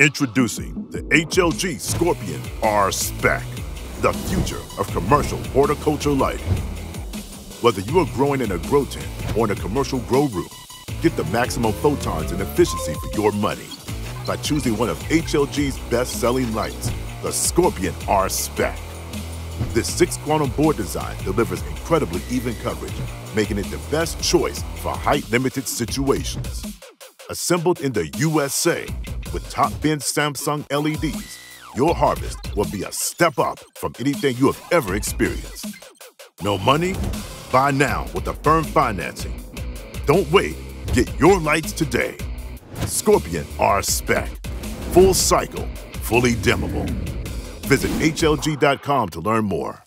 Introducing the HLG Scorpion R Spec, the future of commercial horticulture lighting. Whether you are growing in a grow tent or in a commercial grow room, get the maximum photons and efficiency for your money by choosing one of HLG's best selling lights, the Scorpion R Spec. This six quantum board design delivers incredibly even coverage, making it the best choice for height limited situations. Assembled in the USA with top bin Samsung LEDs, your harvest will be a step up from anything you have ever experienced. No money? Buy now with Affirm financing. Don't wait. Get your lights today. Scorpion R Spec. Full cycle, fully dimmable. Visit HLG.com to learn more.